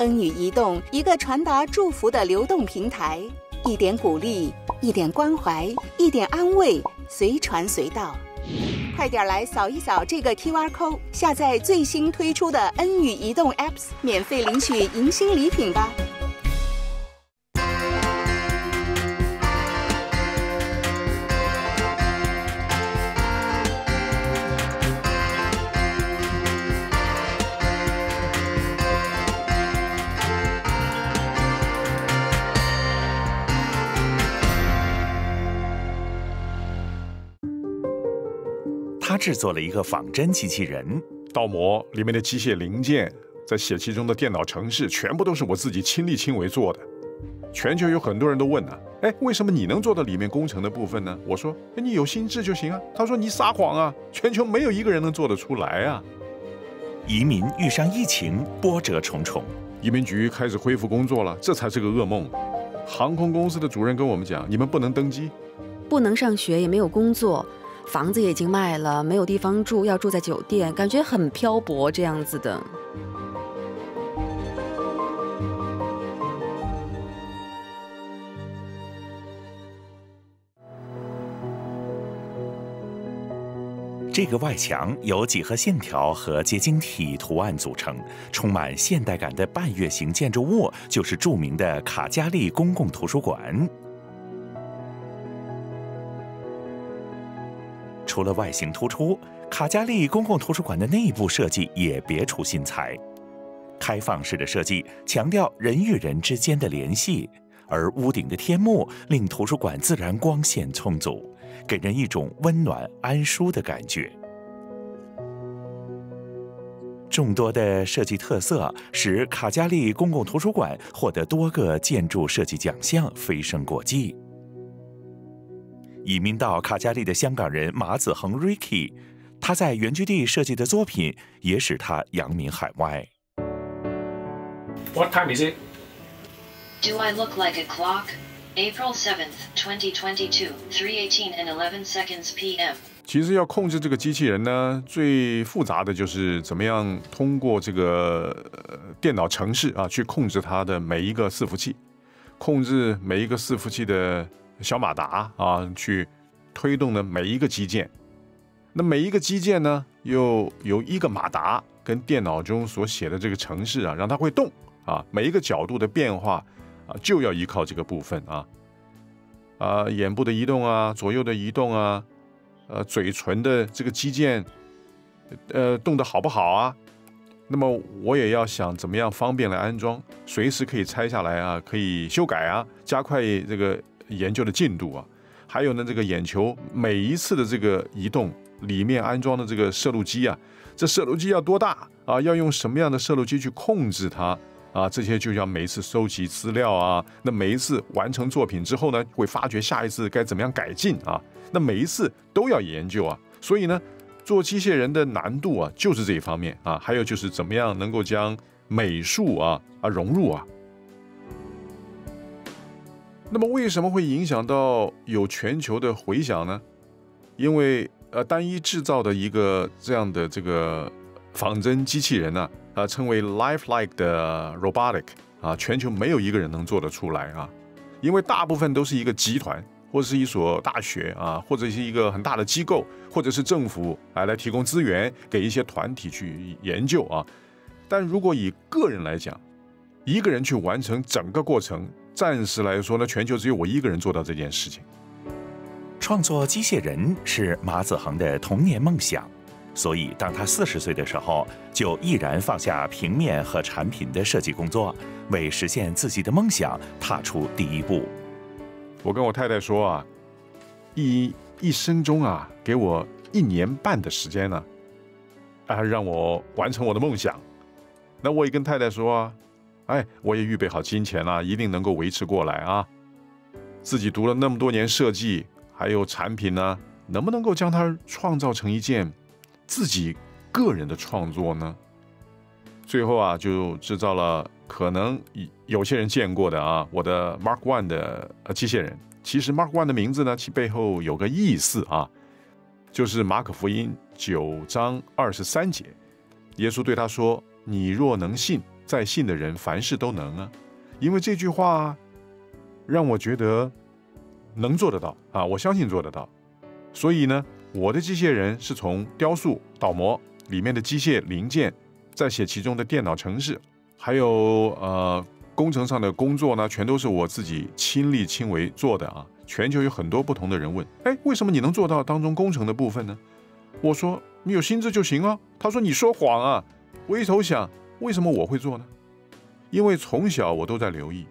恩与移动，一个传达祝福的流动平台，一点鼓励，一点关怀，一点安慰，随传随到。快点来扫一扫这个 QR code，下载最新推出的恩与移动 Apps，免费领取迎新礼品吧。制作了一个仿真机器人，倒模里面的机械零件，在写其中的电脑程式，全部都是我自己亲力亲为做的。全球有很多人都问呢，哎，为什么你能做到里面工程的部分呢？我说，哎你有心智就行啊。他说你撒谎啊，全球没有一个人能做得出来啊。移民遇上疫情，波折重重，移民局开始恢复工作了，这才是个噩梦。航空公司的主任跟我们讲，你们不能登机，不能上学，也没有工作。房子也已经卖了，没有地方住，要住在酒店，感觉很漂泊这样子的。这个外墙由几何线条和结晶体图案组成，充满现代感的半月形建筑物就是著名的卡加利公共图书馆。除了外形突出，卡加利公共图书馆的内部设计也别出心裁。开放式的设计强调人与人之间的联系，而屋顶的天幕令图书馆自然光线充足，给人一种温暖安舒的感觉。众多的设计特色使卡加利公共图书馆获得多个建筑设计奖项，飞升国际。移民到卡加利的香港人马子恒 Ricky，他在原居地设计的作品也使他扬名海外。What time is it? Do I look like a clock? April 7th, 2022, 3:18 and 11 seconds p.m. 其实要控制这个机器人呢，最复杂的就是怎么样通过这个电脑程式啊，去控制它的每一个伺服器，控制每一个伺服器的。小马达啊，去推动的每一个机件，那每一个机件呢，又由一个马达跟电脑中所写的这个程式啊，让它会动啊，每一个角度的变化啊，就要依靠这个部分啊，啊，眼部的移动啊，左右的移动啊，呃，嘴唇的这个肌腱，呃，动得好不好啊？那么我也要想怎么样方便来安装，随时可以拆下来啊，可以修改啊，加快这个。研究的进度啊，还有呢，这个眼球每一次的这个移动，里面安装的这个摄录机啊，这摄录机要多大啊？要用什么样的摄录机去控制它啊？这些就要每一次收集资料啊，那每一次完成作品之后呢，会发觉下一次该怎么样改进啊？那每一次都要研究啊，所以呢，做机械人的难度啊，就是这一方面啊，还有就是怎么样能够将美术啊啊融入啊。那么为什么会影响到有全球的回响呢？因为呃，单一制造的一个这样的这个仿真机器人呢，啊，称为 lifelike 的 robotic 啊，全球没有一个人能做得出来啊，因为大部分都是一个集团或者是一所大学啊，或者是一个很大的机构，或者是政府啊来提供资源给一些团体去研究啊。但如果以个人来讲，一个人去完成整个过程。暂时来说呢，全球只有我一个人做到这件事情。创作机械人是马子恒的童年梦想，所以当他四十岁的时候，就毅然放下平面和产品的设计工作，为实现自己的梦想踏出第一步。我跟我太太说啊，一一生中啊，给我一年半的时间呢，啊，让我完成我的梦想。那我也跟太太说啊。哎，我也预备好金钱了，一定能够维持过来啊！自己读了那么多年设计，还有产品呢，能不能够将它创造成一件自己个人的创作呢？最后啊，就制造了可能有些人见过的啊，我的 Mark One 的呃机器人。其实 Mark One 的名字呢，其背后有个意思啊，就是马可福音九章二十三节，耶稣对他说：“你若能信。”在信的人凡事都能啊，因为这句话让我觉得能做得到啊，我相信做得到。所以呢，我的机械人是从雕塑、倒模里面的机械零件，再写其中的电脑程式，还有呃工程上的工作呢，全都是我自己亲力亲为做的啊。全球有很多不同的人问，哎，为什么你能做到当中工程的部分呢？我说你有心智就行啊。他说你说谎啊。我一头想，为什么我会做呢？因为从小我都在留意，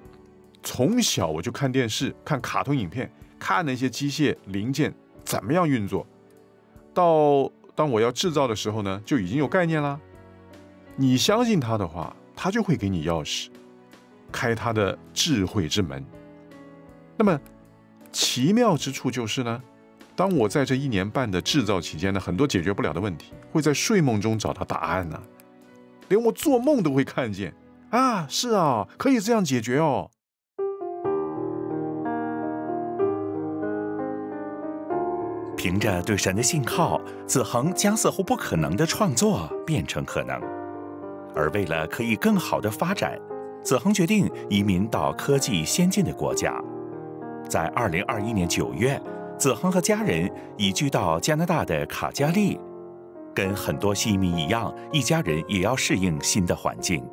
从小我就看电视、看卡通影片，看那些机械零件怎么样运作。到当我要制造的时候呢，就已经有概念了。你相信他的话，他就会给你钥匙，开他的智慧之门。那么。奇妙之处就是呢，当我在这一年半的制造期间呢，很多解决不了的问题，会在睡梦中找到答案呢，连我做梦都会看见啊！是啊，可以这样解决哦。凭着对神的信号，子恒将似乎不可能的创作变成可能，而为了可以更好的发展，子恒决定移民到科技先进的国家。在二零二一年九月，子恒和家人移居到加拿大的卡加利。跟很多西移民一样，一家人也要适应新的环境。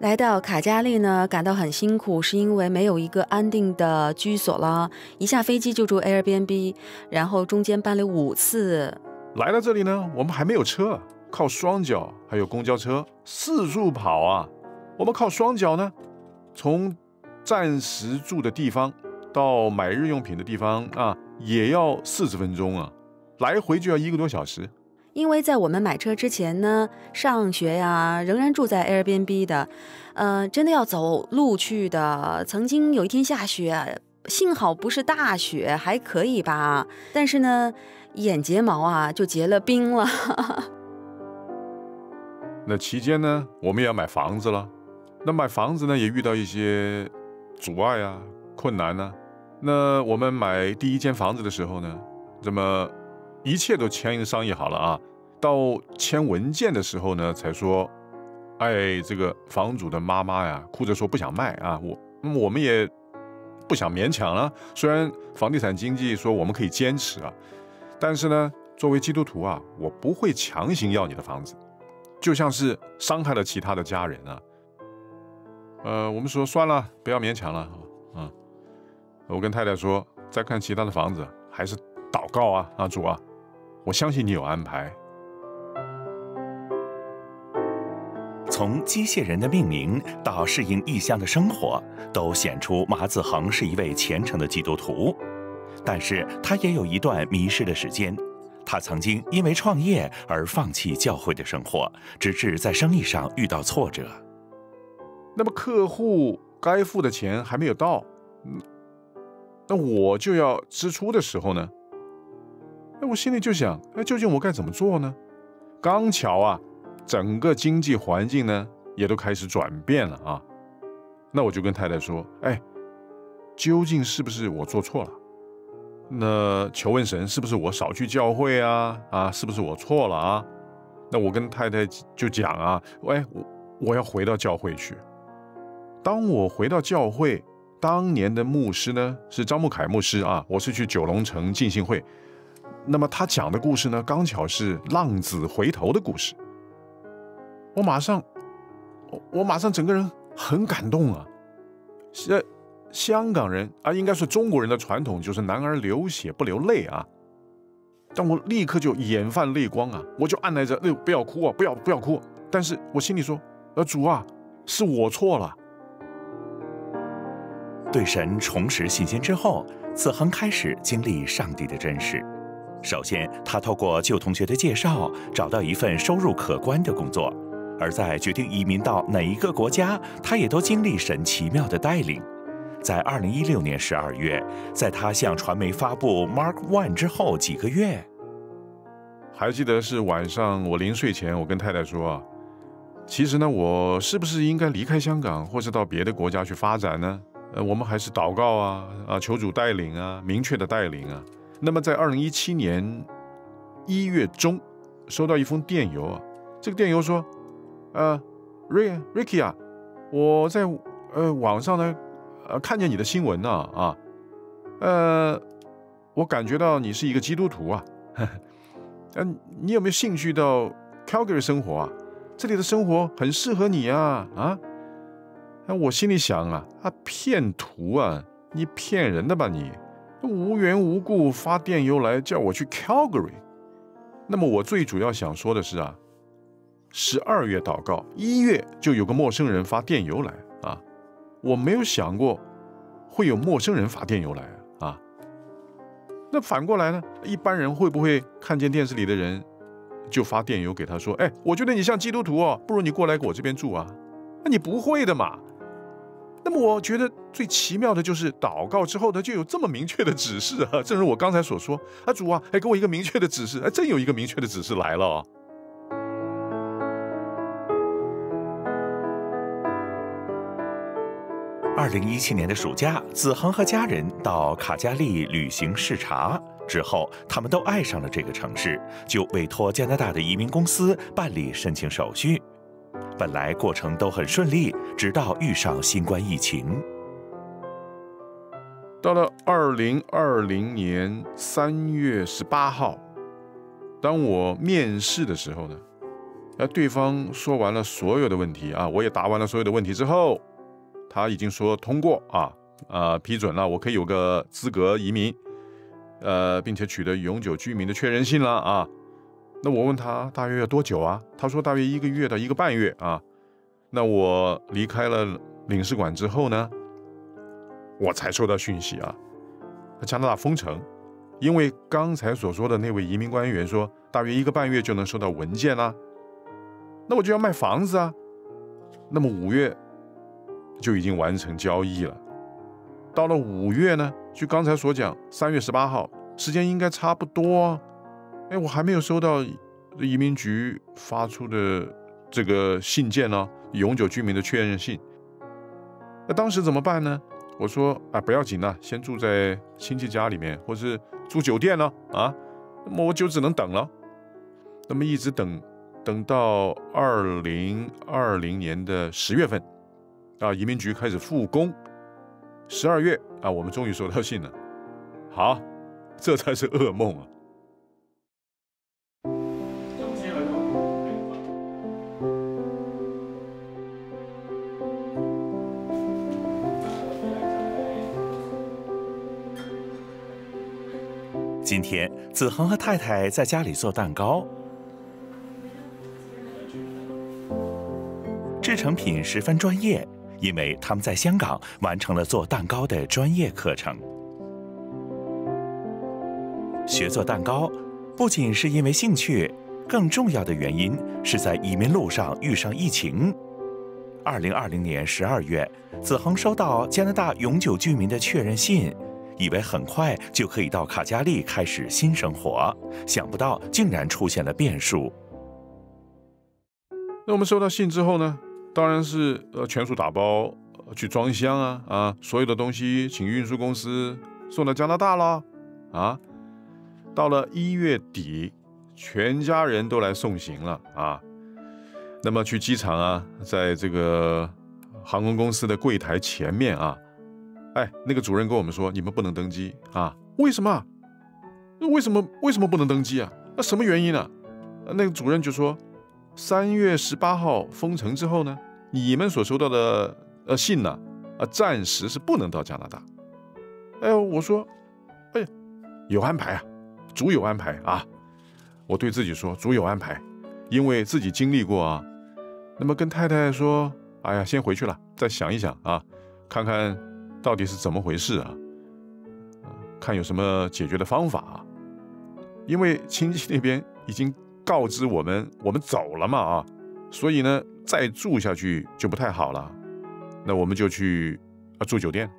来到卡加利呢，感到很辛苦，是因为没有一个安定的居所了。一下飞机就住 Airbnb，然后中间搬了五次。来到这里呢，我们还没有车，靠双脚，还有公交车四处跑啊。我们靠双脚呢，从。暂时住的地方到买日用品的地方啊，也要四十分钟啊，来回就要一个多小时。因为在我们买车之前呢，上学呀，仍然住在 Airbnb 的，呃，真的要走路去的。曾经有一天下雪，幸好不是大雪，还可以吧。但是呢，眼睫毛啊就结了冰了。那期间呢，我们也要买房子了。那买房子呢，也遇到一些。阻碍啊，困难呢？那我们买第一间房子的时候呢，那么一切都签商议好了啊。到签文件的时候呢，才说，哎，这个房主的妈妈呀，哭着说不想卖啊。我，我们也不想勉强了。虽然房地产经济说我们可以坚持啊，但是呢，作为基督徒啊，我不会强行要你的房子，就像是伤害了其他的家人啊。呃，我们说算了，不要勉强了，啊，我跟太太说，再看其他的房子，还是祷告啊，啊主啊，我相信你有安排。从机械人的命名到适应异乡的生活，都显出马子恒是一位虔诚的基督徒，但是他也有一段迷失的时间，他曾经因为创业而放弃教会的生活，直至在生意上遇到挫折。那么客户该付的钱还没有到，嗯，那我就要支出的时候呢，哎，我心里就想，哎，究竟我该怎么做呢？刚巧啊，整个经济环境呢也都开始转变了啊，那我就跟太太说，哎，究竟是不是我做错了？那求问神，是不是我少去教会啊？啊，是不是我错了啊？那我跟太太就讲啊，哎，我我要回到教会去。当我回到教会，当年的牧师呢是张木凯牧师啊，我是去九龙城进信会。那么他讲的故事呢，刚巧是浪子回头的故事。我马上，我我马上整个人很感动啊！呃，香港人啊，应该是中国人的传统就是男儿流血不流泪啊。但我立刻就眼泛泪光啊，我就按耐着，哎，不要哭啊，不要不要哭。但是我心里说，呃，主啊，是我错了。对神重拾信心之后，子恒开始经历上帝的真实。首先，他透过旧同学的介绍，找到一份收入可观的工作；而在决定移民到哪一个国家，他也都经历神奇妙的带领。在二零一六年十二月，在他向传媒发布 Mark One 之后几个月，还记得是晚上我临睡前，我跟太太说，其实呢，我是不是应该离开香港，或是到别的国家去发展呢？呃，我们还是祷告啊啊，求主带领啊，明确的带领啊。那么在二零一七年一月中，收到一封电邮啊，这个电邮说，呃，，Rick Ricky 啊，我在呃网上呢，呃看见你的新闻呢啊，呃，我感觉到你是一个基督徒啊，嗯，你有没有兴趣到 Calgary 生活啊？这里的生活很适合你啊啊！那我心里想啊，啊骗徒啊，你骗人的吧你？无缘无故发电邮来叫我去 Calgary。那么我最主要想说的是啊，十二月祷告，一月就有个陌生人发电邮来啊，我没有想过会有陌生人发电邮来啊。那反过来呢？一般人会不会看见电视里的人就发电邮给他说：“哎，我觉得你像基督徒哦，不如你过来我这边住啊？”那你不会的嘛。那么我觉得最奇妙的就是祷告之后呢，就有这么明确的指示啊！正如我刚才所说，啊主啊，哎给我一个明确的指示，哎真有一个明确的指示来了啊！二零一七年的暑假，子恒和家人到卡加利旅行视察之后，他们都爱上了这个城市，就委托加拿大的移民公司办理申请手续。本来过程都很顺利，直到遇上新冠疫情。到了二零二零年三月十八号，当我面试的时候呢，那对方说完了所有的问题啊，我也答完了所有的问题之后，他已经说通过啊啊批准了，我可以有个资格移民，呃，并且取得永久居民的确认信了啊。那我问他大约要多久啊？他说大约一个月到一个半月啊。那我离开了领事馆之后呢，我才收到讯息啊，加拿大封城，因为刚才所说的那位移民官员说大约一个半月就能收到文件啦。那我就要卖房子啊。那么五月就已经完成交易了。到了五月呢，据刚才所讲，三月十八号时间应该差不多。哎，我还没有收到移民局发出的这个信件呢，永久居民的确认信。那当时怎么办呢？我说啊，不要紧了，先住在亲戚家里面，或是住酒店了啊。那么我就只能等了。那么一直等，等到二零二零年的十月份，啊，移民局开始复工。十二月啊，我们终于收到信了。好，这才是噩梦啊！今天，子恒和太太在家里做蛋糕，制成品十分专业，因为他们在香港完成了做蛋糕的专业课程。学做蛋糕不仅是因为兴趣，更重要的原因是在移民路上遇上疫情。二零二零年十二月，子恒收到加拿大永久居民的确认信。以为很快就可以到卡加利开始新生活，想不到竟然出现了变数。那我们收到信之后呢？当然是呃全数打包去装箱啊啊，所有的东西请运输公司送到加拿大了啊。到了一月底，全家人都来送行了啊。那么去机场啊，在这个航空公司的柜台前面啊。哎，那个主任跟我们说，你们不能登机啊？为什么？那为什么为什么不能登机啊？那什么原因呢？那个主任就说，三月十八号封城之后呢，你们所收到的呃信呢，啊，暂时是不能到加拿大。哎呦，我说，哎呀，有安排啊，主有安排啊。我对自己说，主有安排，因为自己经历过啊。那么跟太太说，哎呀，先回去了，再想一想啊，看看。到底是怎么回事啊？看有什么解决的方法啊？因为亲戚那边已经告知我们，我们走了嘛啊，所以呢，再住下去就不太好了。那我们就去啊住酒店，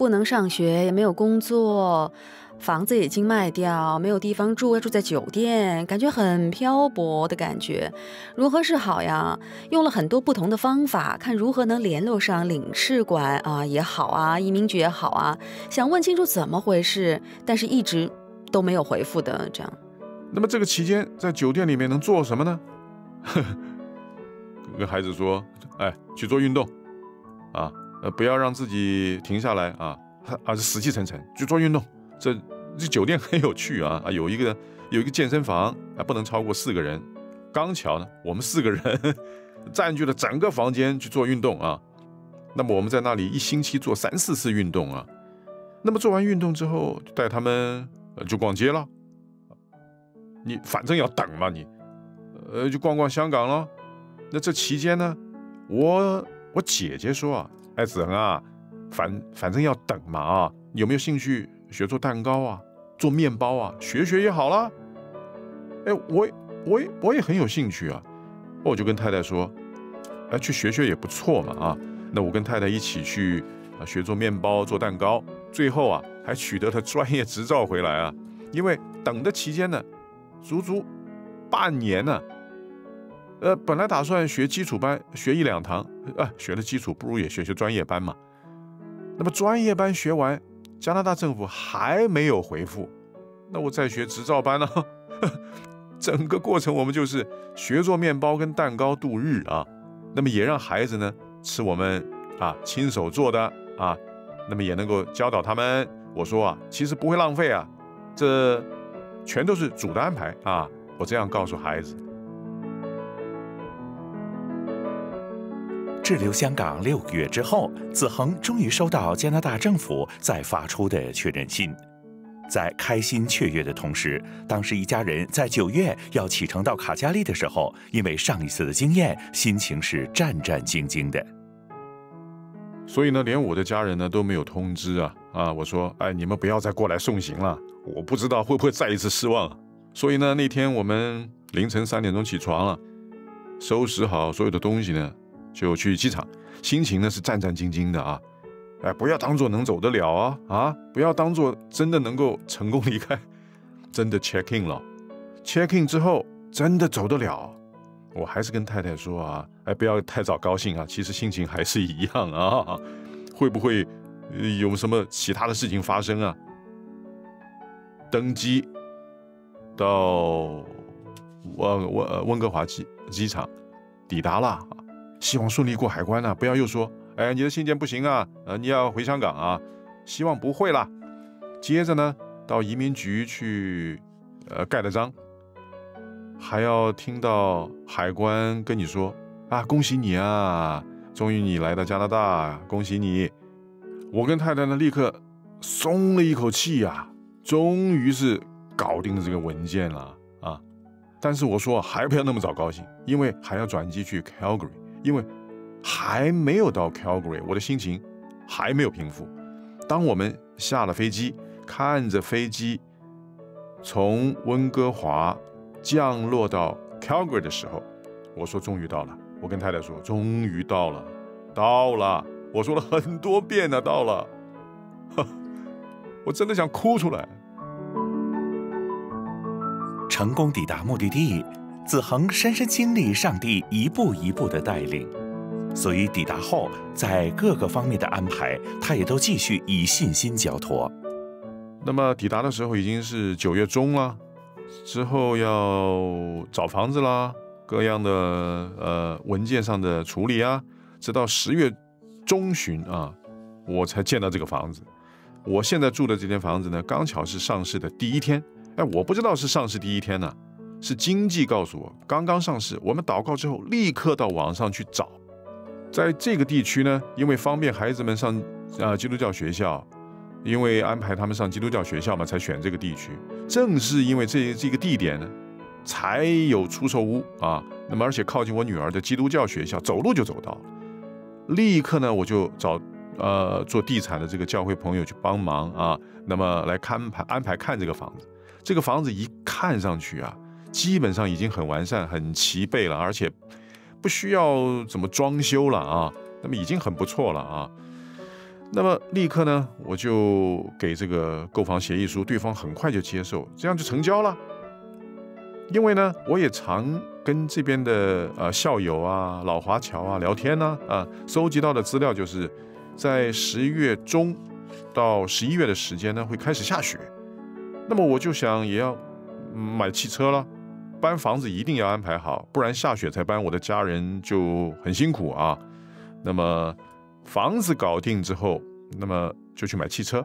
不能上学，也没有工作。房子已经卖掉，没有地方住，要住在酒店，感觉很漂泊的感觉。如何是好呀？用了很多不同的方法，看如何能联络上领事馆啊也好啊，移民局也好啊，想问清楚怎么回事，但是一直都没有回复的。这样，那么这个期间在酒店里面能做什么呢？跟孩子说，哎，去做运动，啊，呃，不要让自己停下来啊，啊，是死气沉沉就做运动。这这酒店 很有趣啊，啊，有一个有一个健身房啊，不能超过四个人。刚巧呢，我们四个人 占据了整个房间去做运动啊。那么我们在那里一星期做三四次运动啊。那么做完运动之后，带他们呃就逛街了。你反正要等嘛，你呃就逛逛香港了。那这期间呢，我我姐姐说啊，哎子恒啊，反反正要等嘛啊，有没有兴趣学做蛋糕啊，做面包啊，学学也好了。哎，我我我也很有兴趣啊。我就跟太太说，哎，去学学也不错嘛啊。那我跟太太一起去啊学做面包、做蛋糕，最后啊还取得了专业执照回来啊。因为等的期间呢，足足半年呢。呃，本来打算学基础班，学一两堂，啊，学了基础不如也学学专业班嘛。那么专业班学完，加拿大政府还没有回复，那我再学执照班呢？整个过程我们就是学做面包跟蛋糕度日啊。那么也让孩子呢吃我们啊亲手做的啊，那么也能够教导他们。我说啊，其实不会浪费啊，这全都是主的安排啊。我这样告诉孩子。滞留香港六个月之后，子恒终于收到加拿大政府再发出的确认信。在开心雀跃的同时，当时一家人在九月要启程到卡加利的时候，因为上一次的经验，心情是战战兢兢的。所以呢，连我的家人呢都没有通知啊啊！我说，哎，你们不要再过来送行了，我不知道会不会再一次失望。所以呢，那天我们凌晨三点钟起床了，收拾好所有的东西呢。就去机场，心情呢是战战兢兢的啊！哎，不要当做能走得了啊啊！不要当做真的能够成功离开，真的 check in 了，check in 之后真的走得了。我还是跟太太说啊，哎，不要太早高兴啊，其实心情还是一样啊。会不会有什么其他的事情发生啊？登机到温温温哥华机机场，抵达了。希望顺利过海关呢，不要又说，哎，你的信件不行啊，呃，你要回香港啊，希望不会啦。接着呢，到移民局去，呃，盖了章，还要听到海关跟你说，啊，恭喜你啊，终于你来到加拿大，恭喜你。我跟太太呢，立刻松了一口气呀，终于是搞定了这个文件了啊。但是我说还不要那么早高兴，因为还要转机去 Calgary。因为还没有到 Calgary，我的心情还没有平复。当我们下了飞机，看着飞机从温哥华降落到 Calgary 的时候，我说：“终于到了。”我跟太太说：“终于到了，到了。”我说了很多遍了，到了。我真的想哭出来。成功抵达目的地。子恒深深经历上帝一步一步的带领，所以抵达后，在各个方面的安排，他也都继续以信心交托。那么抵达的时候已经是九月中了，之后要找房子啦，各样的呃文件上的处理啊，直到十月中旬啊，我才见到这个房子。我现在住的这间房子呢，刚巧是上市的第一天。哎，我不知道是上市第一天呢。是经济告诉我，刚刚上市。我们祷告之后，立刻到网上去找。在这个地区呢，因为方便孩子们上啊基督教学校，因为安排他们上基督教学校嘛，才选这个地区。正是因为这这个地点呢，才有出售屋啊。那么而且靠近我女儿的基督教学校，走路就走到了。立刻呢，我就找呃做地产的这个教会朋友去帮忙啊。那么来看排安排看这个房子。这个房子一看上去啊。基本上已经很完善、很齐备了，而且不需要怎么装修了啊，那么已经很不错了啊。那么立刻呢，我就给这个购房协议书，对方很快就接受，这样就成交了。因为呢，我也常跟这边的呃校友啊、老华侨啊聊天呢，啊，收集到的资料就是在十一月中到十一月的时间呢会开始下雪，那么我就想也要买汽车了。搬房子一定要安排好，不然下雪才搬，我的家人就很辛苦啊。那么房子搞定之后，那么就去买汽车。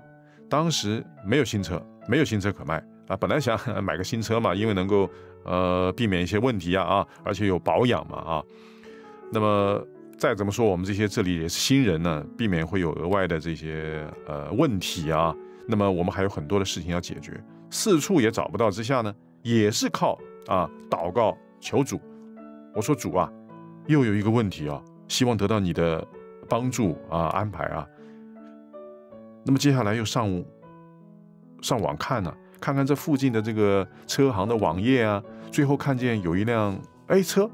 当时没有新车，没有新车可卖啊。本来想 买个新车嘛，因为能够呃避免一些问题啊啊，而且有保养嘛啊。那么再怎么说，我们这些这里也是新人呢，避免会有额外的这些呃问题啊。那么我们还有很多的事情要解决，四处也找不到之下呢，也是靠啊祷告求主。我说主啊，又有一个问题啊，希望得到你的帮助啊安排啊。那么接下来又上上网看呢，看看这附近的这个车行的网页啊，最后看见有一辆哎车，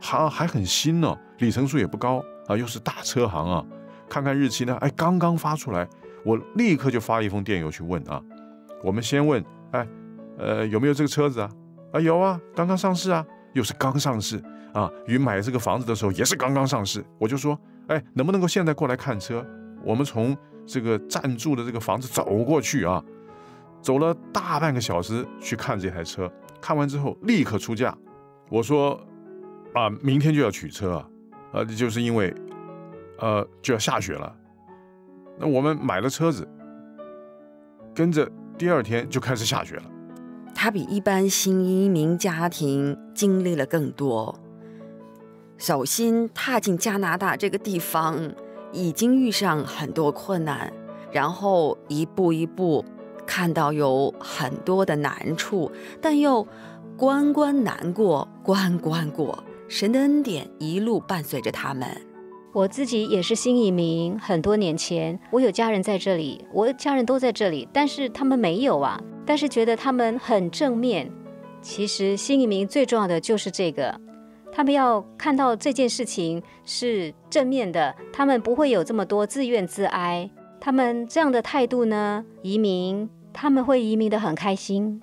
还还很新呢，里程数也不高啊，又是大车行啊。看看日期呢，哎，刚刚发出来，我立刻就发一封电邮去问啊。我们先问，哎，呃，有没有这个车子啊？啊，有啊，刚刚上市啊，又是刚上市啊。与买这个房子的时候也是刚刚上市，我就说，哎，能不能够现在过来看车？我们从这个暂住的这个房子走过去啊，走了大半个小时去看这台车，看完之后立刻出价。我说啊，明天就要取车啊，呃，就是因为呃就要下雪了。那我们买了车子，跟着第二天就开始下雪了。他比一般新移民家庭经历了更多。首先踏进加拿大这个地方。已经遇上很多困难，然后一步一步看到有很多的难处，但又关关难过关关过。神的恩典一路伴随着他们。我自己也是新移民，很多年前我有家人在这里，我的家人都在这里，但是他们没有啊。但是觉得他们很正面。其实新移民最重要的就是这个。他们要看到这件事情是正面的，他们不会有这么多自怨自哀。他们这样的态度呢，移民他们会移民的很开心。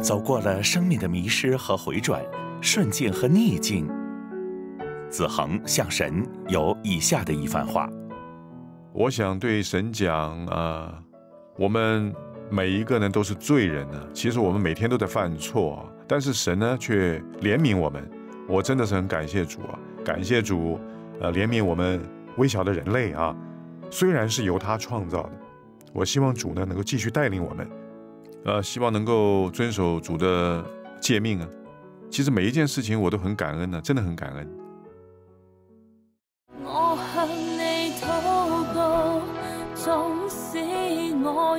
走过了生命的迷失和回转，顺境和逆境，子恒向神有以下的一番话：我想对神讲啊，我们每一个人都是罪人呢。其实我们每天都在犯错啊。但是神呢，却怜悯我们，我真的是很感谢主啊！感谢主，呃，怜悯我们微小的人类啊！虽然是由他创造的，我希望主呢能够继续带领我们，呃，希望能够遵守主的诫命啊！其实每一件事情我都很感恩呢，真的很感恩。我向你祷告，纵使我我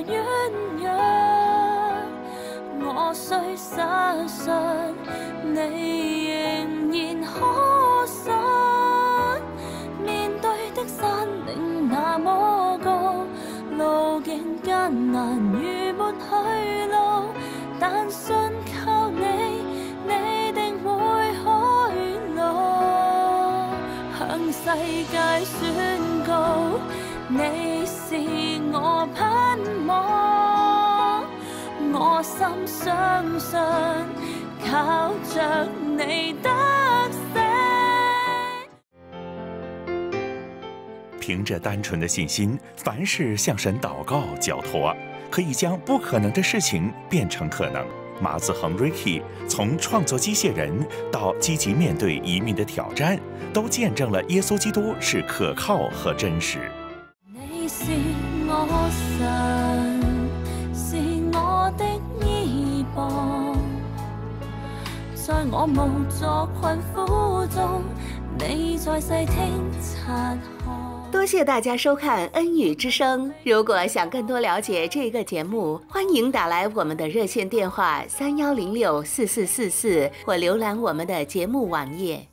界宣告，你是我盼望。我心相信，靠着你得凭着单纯的信心，凡事向神祷告交托，可以将不可能的事情变成可能。马子恒 Ricky 从创作机械人到积极面对移民的挑战，都见证了耶稣基督是可靠和真实。你是我神。在我无助困苦中，你在细听察多谢大家收看《恩语之声》。如果想更多了解这个节目，欢迎打来我们的热线电话三幺零六四四四四，或浏览我们的节目网页。